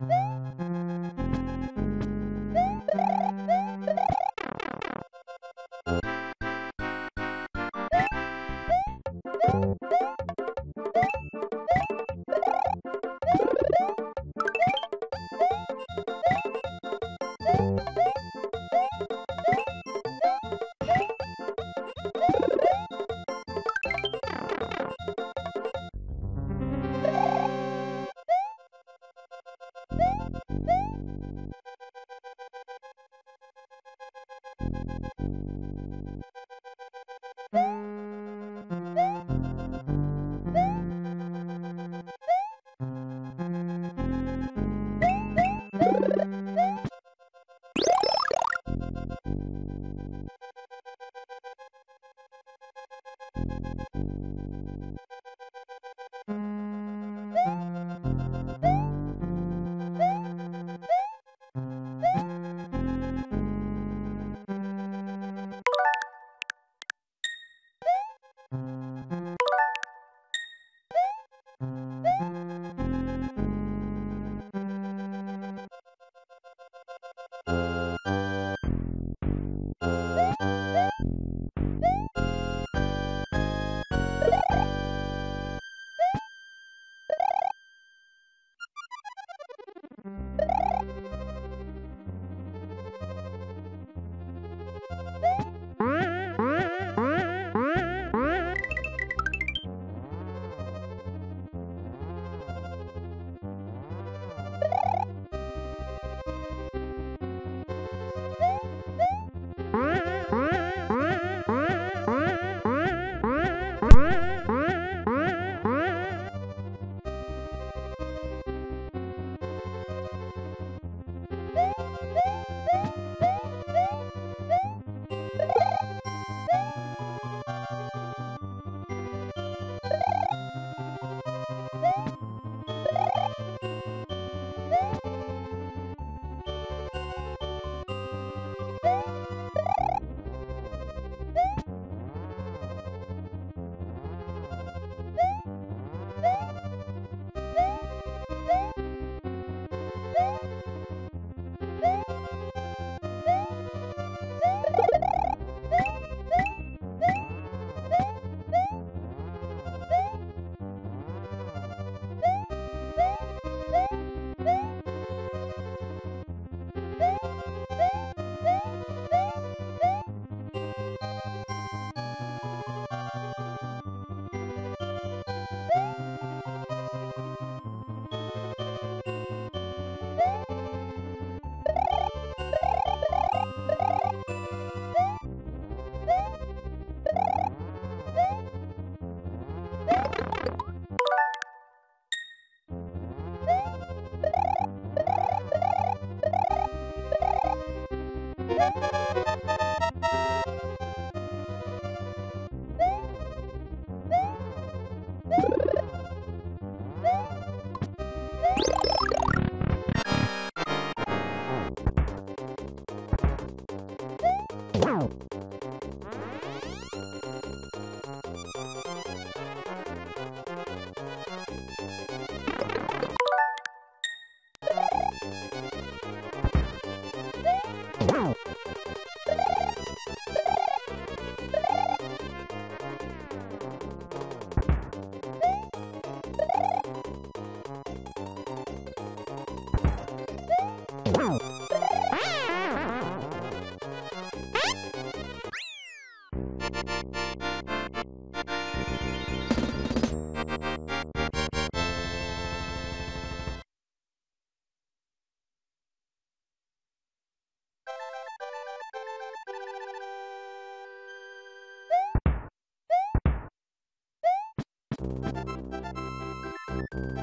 you Thank you. You Thank you.